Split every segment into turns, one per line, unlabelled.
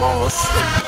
Almost.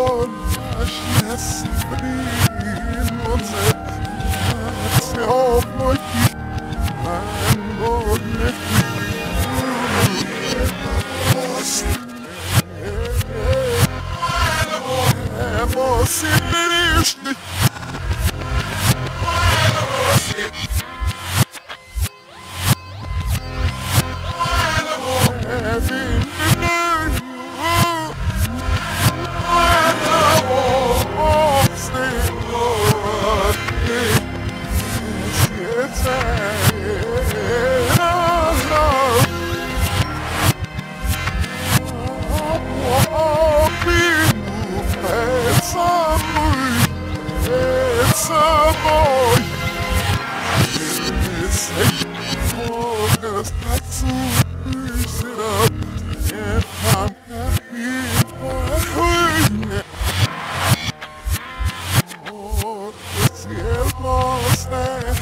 Oh, I've seen what's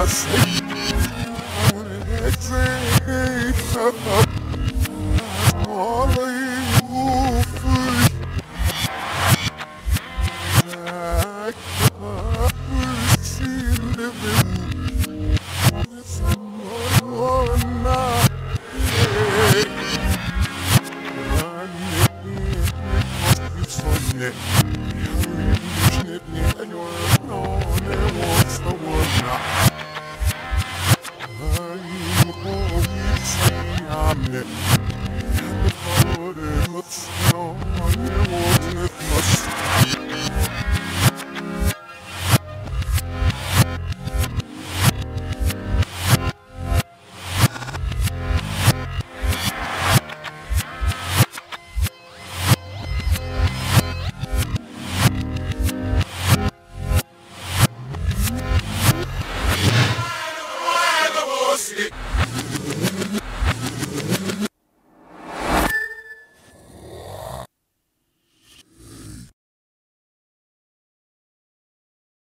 us.